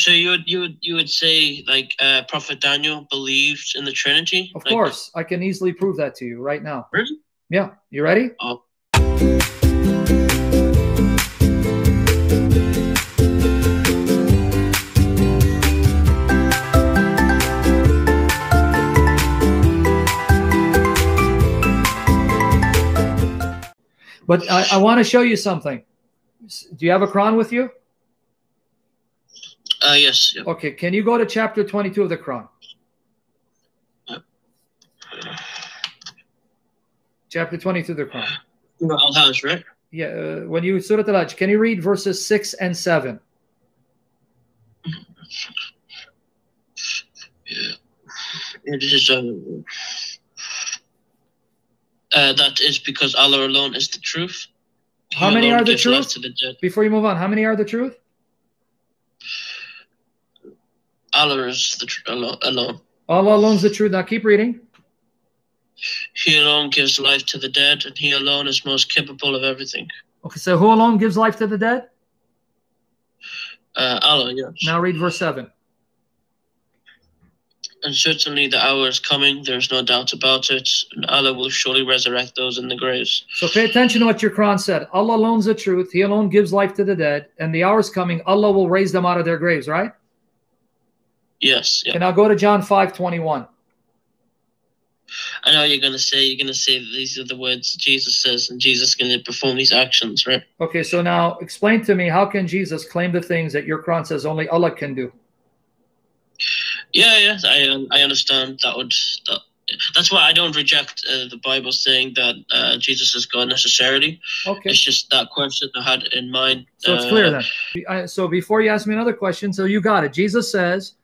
So you would you would you would say like uh, Prophet Daniel believed in the Trinity? Of Like- course, I can easily prove that to you right now. Really? Yeah, you ready? Oh. But I, I want to show you something. Do you have a Quran with you? Uh, yes. Yeah. Okay, can you go to chapter 22 of the Quran? Chapter 22 of the Quran. Al Hajj, right? Yeah, uh, when you Surah Al-Hajj, can you read verses 6 and 7? Yeah. It is. Um, uh, that is because Allah alone is the truth. How He many are the truth? The. Before you move on, how many are the truth? Allah is the tr- alone, alone. Allah alone's the truth. Now keep reading. He alone gives life to the dead, and He alone is most capable of everything. Okay, so who alone gives life to the dead? Uh, Allah, yes. Now read verse 7. And certainly the hour is coming. There's no doubt about it. And Allah will surely resurrect those in the graves. So pay attention to what your Quran said. Allah alone's the truth. He alone gives life to the dead. And the hour is coming. Allah will raise them out of their graves, right? Yes. Yeah. And now go to John 5 21. I know you're gonna say you're gonna say that these are the words Jesus says, and Jesus is gonna perform these actions, right? Okay, so now explain to me how can Jesus claim the things that your Quran says only Allah can do? Yeah, yeah. I um, I understand that would that. That's why I don't reject uh, the Bible saying that uh, Jesus is God necessarily. Okay, It's just that question I had in mind. so it's uh, clear then. I- So before you ask me another question, so you got it. Jesus says,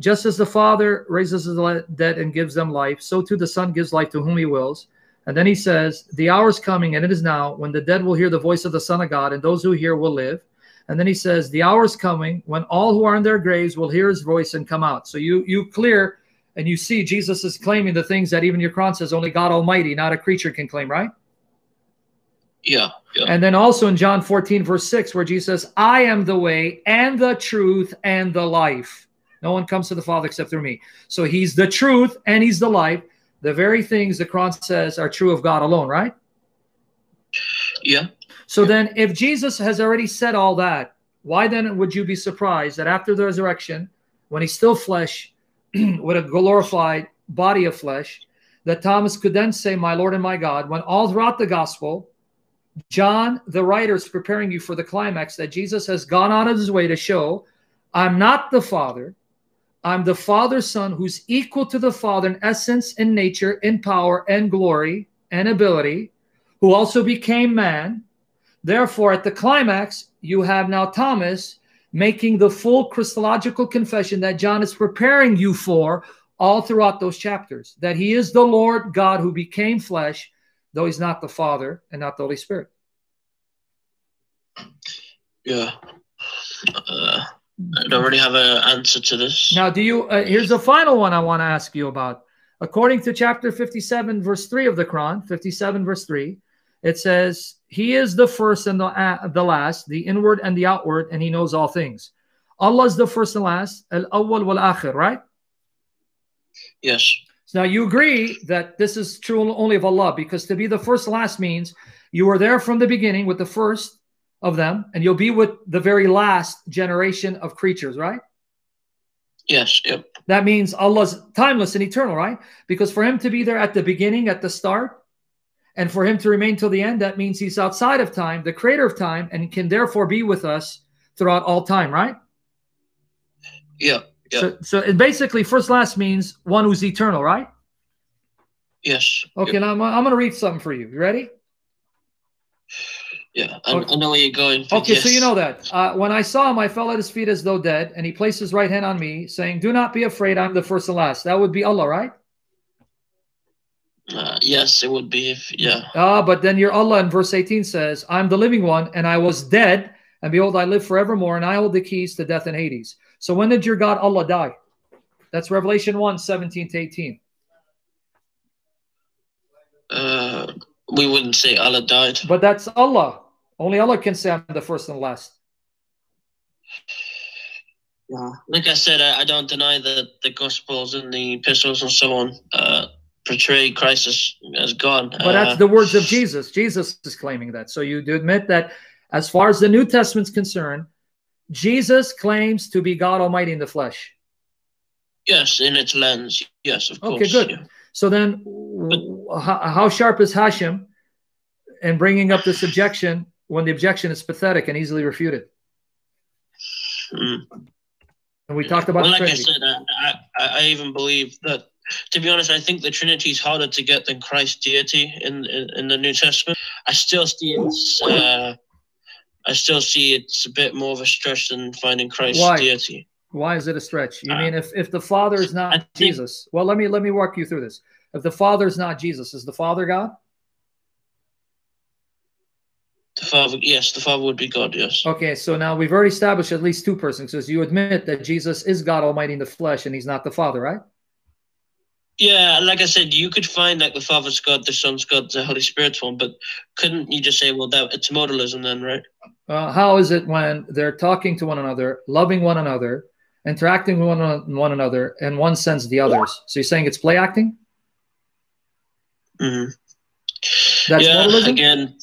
just as the Father raises the dead and gives them life, so too the Son gives life to whom he wills. And then he says, The hour is coming, and it is now, when the dead will hear the voice of the Son of God, and those who hear will live. And then he says, The hour is coming when all who are in their graves will hear his voice and come out. So you you clear and you see Jesus is claiming the things that even your Quran says only God Almighty, not a creature, can claim, right? Yeah, yeah, And then also in John 14, verse 6, where Jesus says, I am the way and the truth and the life. No one comes to the Father except through me. So he's the truth and he's the life. The very things the Quran says are true of God alone, right? yeah. So then, if Jesus has already said all that, why then would you be surprised that after the resurrection, when he's still flesh, with a glorified body of flesh, that Thomas could then say, My Lord and my God, when all throughout the gospel, John, the writer, is preparing you for the climax that Jesus has gone out of his way to show, I'm not the Father. I'm the Father's Son who's equal to the Father in essence, in nature, in power, and glory, and ability, who also became man. Therefore, at the climax, you have now Thomas making the full Christological confession that John is preparing you for all throughout those chapters that he is the Lord God who became flesh, though he's not the Father and not the Holy Spirit. Yeah. Uh, I don't really have an answer to this. Now, do you? Uh, here's the final one I want to ask you about. According to chapter 57, verse 3 of the Quran, 57, verse 3, it says, He is the first and the, uh, the last, the inward and the outward, and He knows all things. Allah is the first and last, al awwal wal akhir, right? Yes. So now you agree that this is true only of Allah because to be the first and last means you were there from the beginning with the first of them, and you'll be with the very last generation of creatures, right? Yes. Yep. That means Allah's timeless and eternal, right? Because for him to be there at the beginning, at the start, and for him to remain till the end, that means he's outside of time, the creator of time, and can therefore be with us throughout all time, right? Yeah. Yeah. So, so it basically, first last means one who's eternal, right? Yes. Okay, Yep. now I'm, I'm going to read something for you. You ready? Yeah. I, Okay. I know where you're going. Okay, so you know that. Uh, when I saw him, I fell at his feet as though dead, and he placed his right hand on me, saying, Do not be afraid, I'm the first and last. That would be Allah, right? Uh, yes, it would be if yeah. Ah, but then your Allah in verse 18 says, I'm the living one, and I was dead, and behold, I live forevermore, and I hold the keys to death and Hades. So when did your God Allah die? That's Revelation 1, 17 to 18. Uh, we wouldn't say Allah died. But that's Allah. Only Allah can say I'm the first and last. Yeah. Like I said, I, I don't deny that the Gospels and the epistles and so on uh, portray Christ as, as God. But that's Uh, the words of Jesus. Jesus is claiming that. So you do admit that as far as the New Testament's concerned, Jesus claims to be God Almighty in the flesh. yes, in its lens. Yes, of course. Okay, good. yeah. So then, w- how, how sharp is Hashem in bringing up this objection when the objection is pathetic and easily refuted? Mm. And we talked about well, the like I said, I, I, I even believe that. To be honest, I think the Trinity is harder to get than Christ's deity in, in in the New Testament. I still see it's. Uh, I still see it's a bit more of a stretch than finding Christ's Why? deity. Why is it a stretch? You Uh, mean if, if the Father is not think- Jesus? Well, let me let me walk you through this. If the Father is not Jesus, is the Father God? The Father, yes, the Father would be God. Yes. Okay, so now we've already established at least two persons because you admit that Jesus is God Almighty in the flesh and he's not the Father, right? Yeah, like I said, you could find like the Father's God, the Son's God, the Holy Spirit's one, but couldn't you just say, well, that it's modalism then, right? Uh, how is it when they're talking to one another, loving one another, interacting with one, one another, and one sends the others? So you're saying it's play acting? hmm That's yeah, modalism? again,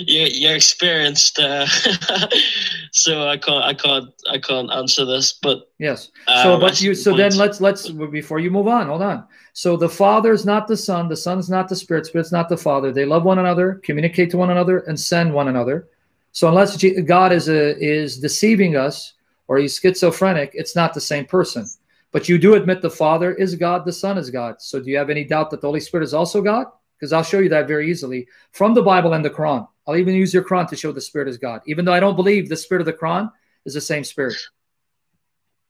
you're, you're experienced, uh, so I can't, I can't, I can't answer this. But Yes. So, um, but you. So then, let's let's before you move on. Hold on. So the Father is not the Son. The Son is not the Spirit. Spirit's not the Father. They love one another, communicate to one another, and send one another. So unless G- God is a, is deceiving us or he's schizophrenic, it's not the same person. But you do admit the Father is God, the Son is God. So do you have any doubt that the Holy Spirit is also God? Because I'll show you that very easily from the Bible and the Quran. I'll even use your Quran to show the Spirit is God, even though I don't believe the Spirit of the Quran is the same Spirit.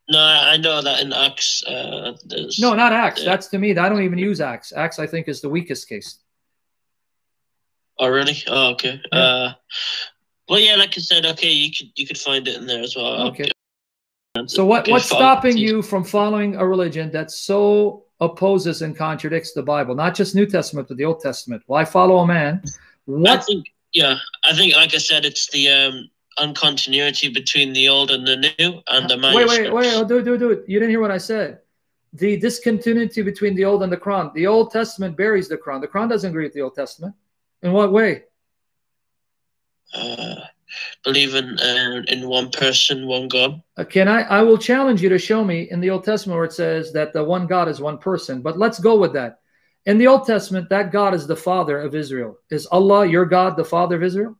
no, I know that in Acts, uh, No, not Acts. Yeah. That's to me. I don't even use Acts. Acts, I think, is the weakest case. Oh, really? Oh, okay. Yeah. Uh, well, yeah, like I said, okay, you could you could find it in there as well. Okay. So what, what's stopping you from following a religion that's so opposes and contradicts the Bible, not just New Testament, but the Old Testament? Why follow a man? What? I think, yeah, I think, like I said, it's the um, uncontinuity between the old and the new, and the Wait, manuscripts. wait, wait. Oh, do, do, do it. You didn't hear what I said. The discontinuity between the Old and the Quran. The Old Testament buries the Quran. The Quran doesn't agree with the Old Testament. In what way? Uh, believe in uh, in one person, one God. Uh, Can I? I will challenge you to show me in the Old Testament where it says that the one God is one person. But let's go with that. In the Old Testament, that God is the Father of Israel. Is Allah your God, the Father of Israel?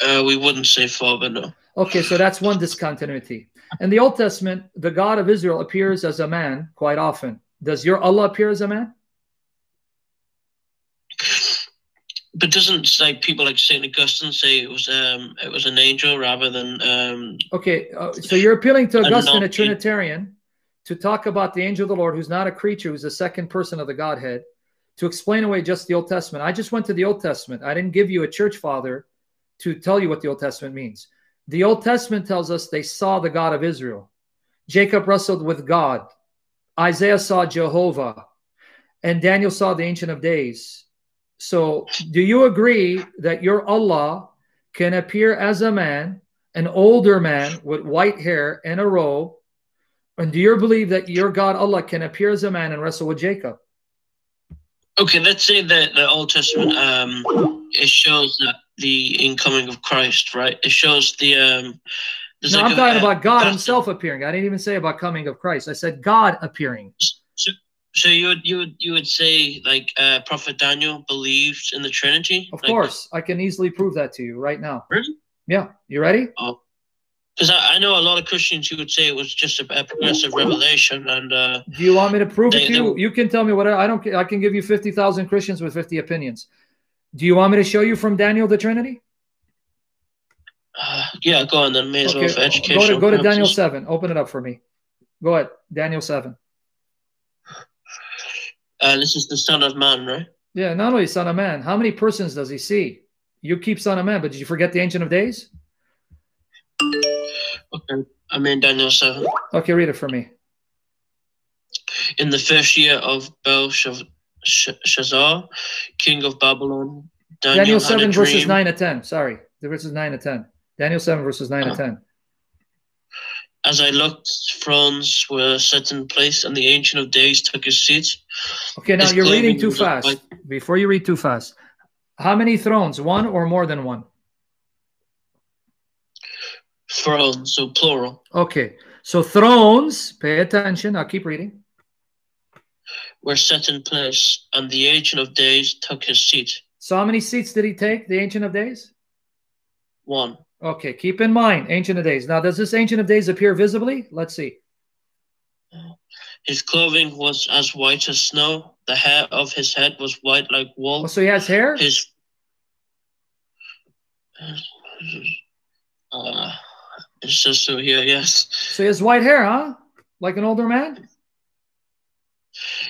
Uh, we wouldn't say Father, no. Okay, so that's one discontinuity. In the Old Testament, the God of Israel appears as a man quite often. Does your Allah appear as a man? But doesn't like people like Saint Augustine say it was um it was an angel rather than um Okay, uh, so you're appealing to Augustine, a Trinitarian, to talk about the angel of the Lord, who's not a creature, who's the second person of the Godhead, to explain away just the Old Testament. I just went to the Old Testament. I didn't give you a church father to tell you what the Old Testament means. The Old Testament tells us they saw the God of Israel. Jacob wrestled with God. Isaiah saw Jehovah. And Daniel saw the Ancient of Days. So, do you agree that your Allah can appear as a man, an older man with white hair and a robe? And do you believe that your God Allah can appear as a man and wrestle with Jacob? Okay, let's say that the Old Testament um it shows that the incoming of Christ, right? It shows the um. No, like I'm a- talking about God pattern. Himself appearing. I didn't even say about coming of Christ. I said God appearing. So, you would you would you would say like uh, Prophet Daniel believed in the Trinity? Of course, I can easily prove that to you right now. Really? Yeah, you ready? Because I, I know a lot of Christians who would say it was just a, a progressive revelation, and uh, Do you want me to prove it to you? they- You can tell me whatever. I don't. I can give you fifty thousand Christians with fifty opinions. Do you want me to show you from Daniel the Trinity? uh, yeah, go on then. May as well for go education. to go to Daniel seven. Open it up for me. Go ahead, Daniel seven. Uh, this is the Son of Man, right? Yeah, not only Son of Man. How many persons does he see? You keep Son of Man, but did you forget the Ancient of Days? Okay. I'm in Daniel 7. Okay, read it for me. In the first year of Belshazzar, king of Babylon, Daniel, Daniel had a seven verses nine to ten. Sorry, the verses nine to ten. Daniel seven verses nine Oh. to ten. As I looked, thrones were set in place, and the Ancient of Days took his seat. Okay, now His you're reading too fast. white- Before you read too fast, how many thrones? One or more than one? Thrones, so plural, Okay, so thrones, pay attention. I'll keep reading. were set in place, and the Ancient of Days took his seat. So how many seats did he take, the Ancient of Days? One. Okay, keep in mind, Ancient of Days. Now, does this Ancient of Days appear visibly? Let's see. His clothing was as white as snow. The hair of his head was white like wool. Oh, so he has hair? His uh, it's just so here. Yes. So he has white hair, huh? Like an older man?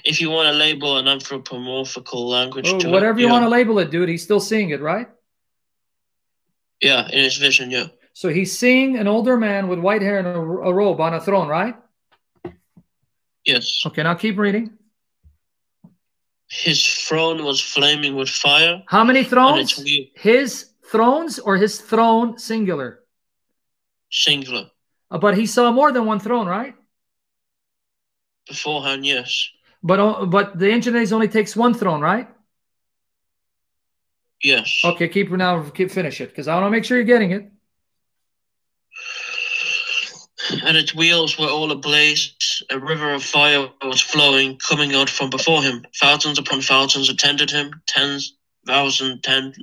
If you want to label an anthropomorphical language Oh, to it, whatever you yeah. want to label it, dude, he's still seeing it, right? Yeah, in his vision, yeah. So he's seeing an older man with white hair and a, a robe on a throne, right? Yes. Okay, now keep reading. His throne was flaming with fire, How many thrones? His thrones or his throne singular? singular. Uh, But he saw more than one throne, right? Beforehand, yes. But o- but the ancient days only takes one throne, right? Yes. Okay, keep now keep finish it because I want to make sure you're getting it. And its wheels were all ablaze. A river of fire was flowing, coming out from before him. Thousands upon thousands attended him. Tens thousand, ten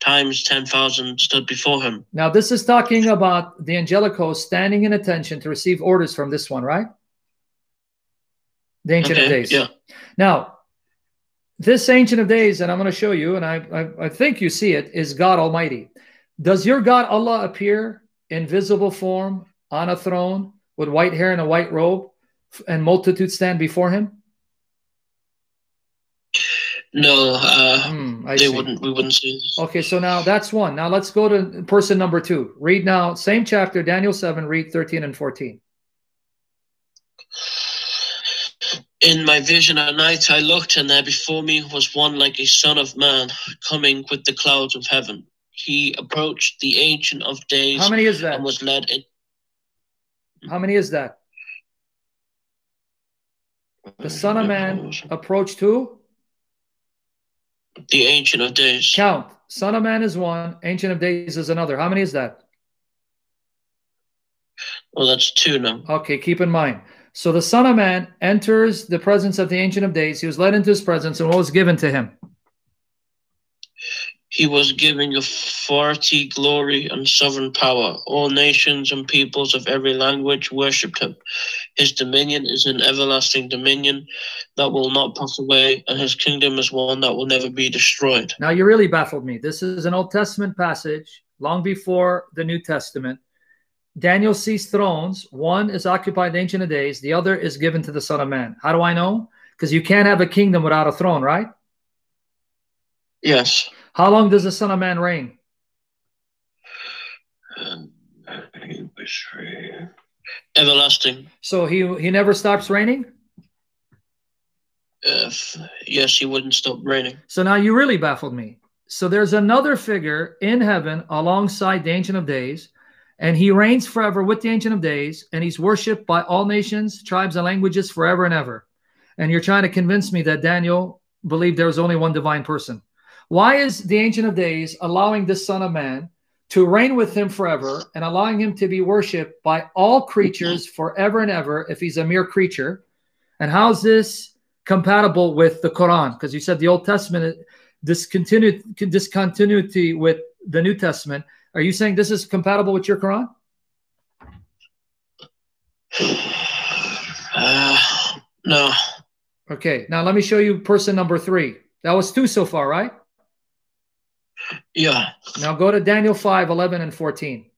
times ten thousand stood before him. Now this is talking about the angelic host standing in attention to receive orders from this one, right? The ancient Okay, days. yeah. Now, this ancient of days, and I'm going to show you, and I, I I think you see it, is God Almighty. Does your God Allah appear in visible form on a throne with white hair and a white robe, and multitudes stand before him? No, uh, Hmm, I they see. wouldn't. We wouldn't see this. Okay, so now that's one. Now let's go to person number two. Read now, same chapter, Daniel 7, read 13 and 14. In my vision at night, I looked, and there before me was one like a son of man, coming with the clouds of heaven. He approached the Ancient of Days How many is that? and was led in. How many is that? The Son of Man approached who? The Ancient of Days. Count. Son of Man is one, Ancient of Days is another. How many is that? Well, that's two now. Okay, keep in mind. So the Son of Man enters the presence of the Ancient of Days. He was led into his presence, and what was given to him? He was given authority, glory, and sovereign power. All nations and peoples of every language worshipped him. His dominion is an everlasting dominion that will not pass away, and his kingdom is one that will never be destroyed. Now, you really baffled me. This is an Old Testament passage long before the New Testament. Daniel sees thrones. One is occupied the Ancient of Days, the other is given to the Son of Man. How do I know? Because you can't have a kingdom without a throne, right? Yes. How long does the Son of Man reign? Everlasting. So he he never stops reigning. Uh, yes, he wouldn't stop reigning. So now you really baffled me. So there's another figure in heaven alongside the Ancient of Days, and he reigns forever with the Ancient of Days, and he's worshipped by all nations, tribes, and languages forever and ever. And you're trying to convince me that Daniel believed there was only one divine person. Why is the Ancient of Days allowing this Son of Man to reign with him forever and allowing him to be worshipped by all creatures forever and ever if he's a mere creature? And how's this compatible with the Quran? Because you said the Old Testament uh, discontinuity, discontinuity with the New Testament. Are you saying this is compatible with your Quran? Uh, no. Okay, now let me show you person number three. That was two so far, right? Yeah. Now go to Daniel 5, 11, and 14.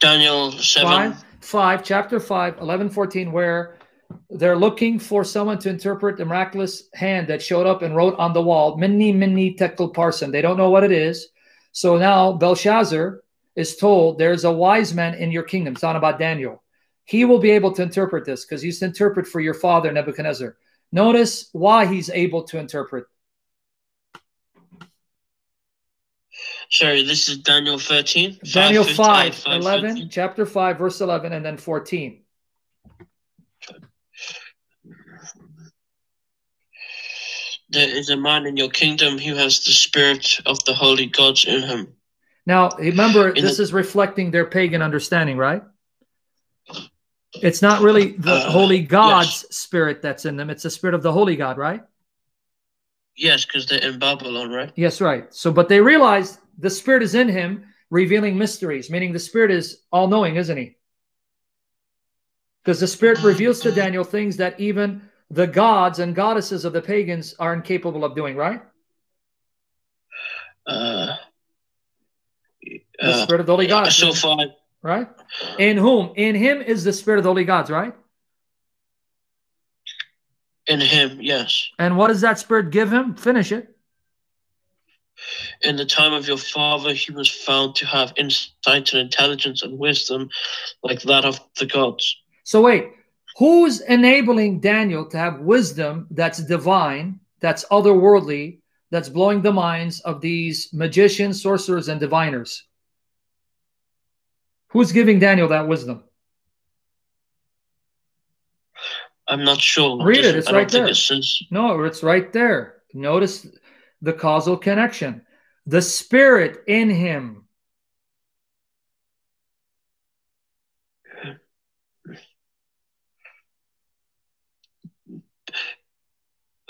Daniel 7. 5, 5, chapter 5, 11, 14, where they're looking for someone to interpret the miraculous hand that showed up and wrote on the wall, Mene, Mene, Tekel Parsin. They don't know what it is. So now Belshazzar is told there's a wise man in your kingdom. It's not about Daniel. He will be able to interpret this because he's to interpret for your father, Nebuchadnezzar. Notice why he's able to interpret. Sorry, this is Daniel 13. Daniel 15, 5, 5, 11, 15. chapter 5, verse 11, and then 14. There is a man in your kingdom who has the spirit of the holy gods in him. Now, remember, In this the- is reflecting their pagan understanding, right? It's not really the Uh, holy God's spirit that's in them. It's the spirit of the holy God, right? Yes, because they're in Babylon, right? Yes, right. So, but they realize the spirit is in him, revealing mysteries, meaning the spirit is all knowing, isn't he? Because the spirit reveals to Daniel things that even the gods and goddesses of the pagans are incapable of doing, right? Uh, The uh, spirit of the holy gods, so far, right? In whom? In him is the spirit of the holy gods, right? in him, yes. And what does that spirit give him? Finish it. In the time of your father, he was found to have insight and intelligence and wisdom like that of the gods. So wait, who's enabling Daniel to have wisdom that's divine, that's otherworldly, that's blowing the minds of these magicians, sorcerers, and diviners? Who's giving Daniel that wisdom? I'm not sure. Read it, it's I right there. No, it's right there. Notice the causal connection. The spirit in him.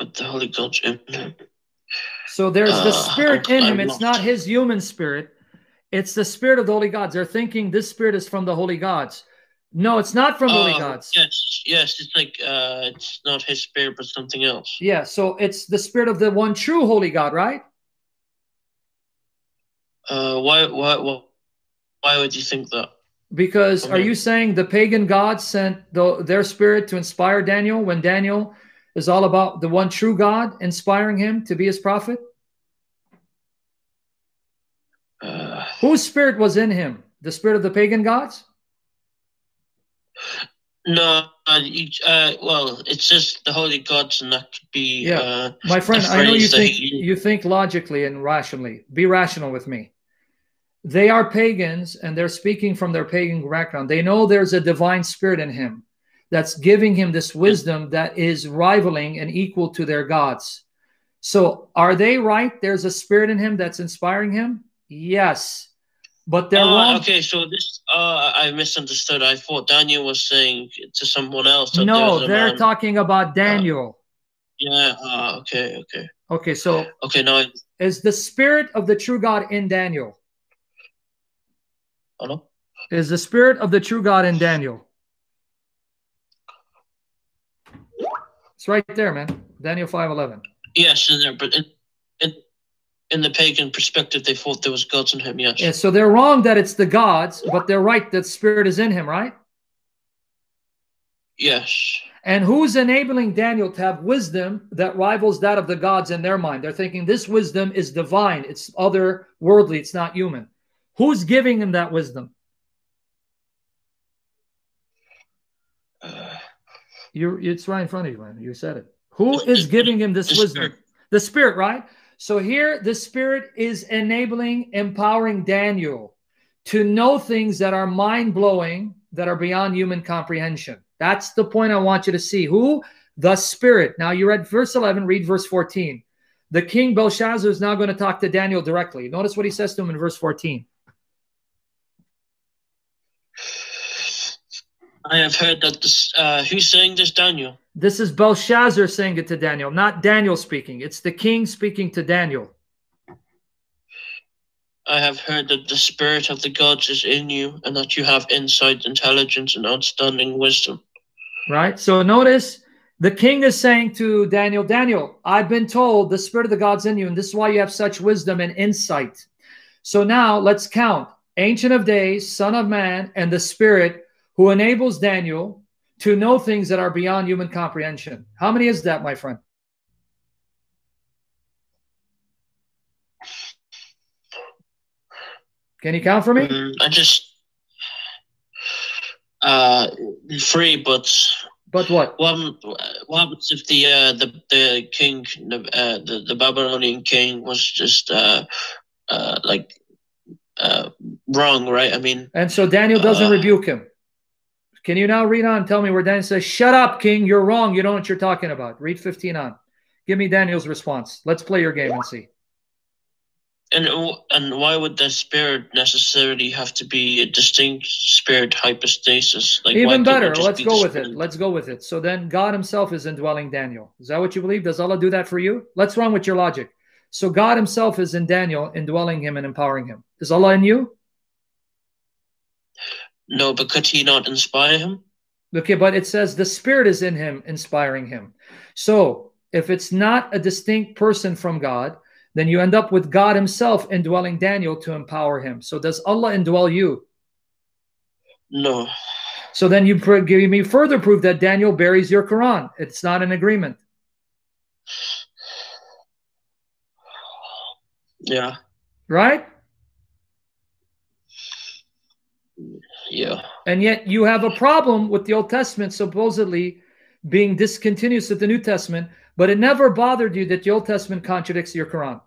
But the holy gods in him. So there's the Uh, spirit in him. I'm It's not- his human spirit. It's the spirit of the holy gods. They're thinking this spirit is from the holy gods. No, it's not from the holy Oh, gods. Yes, yes. It's like uh, it's not his spirit, but something else. Yeah, so it's the spirit of the one true holy God, right? Uh, why, why, why, why would you think that? Because are you saying the pagan gods sent the, their spirit to inspire Daniel when Daniel is all about the one true God inspiring him to be his prophet? Uh, Whose spirit was in him? The spirit of the pagan gods? no, uh, uh, well, it's just the holy gods, and that could be. Yeah. Uh, My friend, I know you think he- you think logically and rationally. Be rational with me. They are pagans and they're speaking from their pagan background. They know there's a divine spirit in him that's giving him this wisdom that is rivaling and equal to their gods. So, are they right? There's a spirit in him that's inspiring him? Yes. But they're oh, wrong. okay, so this. Uh, I misunderstood. I thought Daniel was saying to someone else. No, they're man- talking about Daniel. Yeah. Uh, okay. Okay. Okay, so Okay. Now. Is the spirit of the true God in Daniel? Hello. Is the spirit of the true God in Daniel? It's right there, man. Daniel 5:11. Yes, in there, but in, in in the pagan perspective, they thought there was gods in him. Yes. Yeah, so they're wrong that it's the gods, but they're right that spirit is in him, right? Yes. And who's enabling Daniel to have wisdom that rivals that of the gods in their mind? They're thinking this wisdom is divine, it's otherworldly, it's not human. Who's giving him that wisdom? You it's right in front of you, man. You said it. Who is giving him this wisdom? The spirit, right? So here the spirit is enabling, empowering Daniel to know things that are mind-blowing, that are beyond human comprehension. That's the point I want you to see. Who? The spirit. Now you read verse 11, read verse 14. The king Belshazzar is now going to talk to Daniel directly. Notice what he says to him in verse 14. I have heard that this. Uh, who's saying this, Daniel? This is Belshazzar saying it to Daniel, not Daniel speaking. It's the king speaking to Daniel. I have heard that the spirit of the gods is in you, and that you have insight, intelligence, and outstanding wisdom. Right? So notice the king is saying to Daniel, Daniel, I've been told the spirit of the gods in you, and this is why you have such wisdom and insight. So now let's count Ancient of Days, Son of Man, and the Spirit who enables Daniel to know things that are beyond human comprehension. How many is that, my friend? Can you count for me? Mm, I just. Uh, free, but But what? what, hap- what happens if the uh, the the king, the, uh, the the Babylonian king, was just uh, uh, like uh, wrong, right? I mean, and so Daniel doesn't uh, rebuke him. Can you now read on tell me where Daniel says, Shut up, king, you're wrong. You don't know what you're talking about. Read 15 on. Give me Daniel's response. Let's play your game and see. and and why would the spirit necessarily have to be a distinct spirit hypostasis? Like Even better. Let's be go with it. Let's go with it. So then God himself is indwelling Daniel. Is that what you believe? Does Allah do that for you? Let's run with your logic. So God himself is in Daniel, indwelling him and empowering him. Is Allah in you? No, but could he not inspire him? Okay, but it says the Spirit is in him, inspiring him. So if it's not a distinct person from God, then you end up with God Himself indwelling Daniel to empower him. So does Allah indwell you? No. So then you give me further proof that Daniel buries your Quran. It's not an agreement, Yeah. right? Yeah. And yet you have a problem with the Old Testament supposedly being discontinuous with the New Testament, but it never bothered you that the Old Testament contradicts your Quran.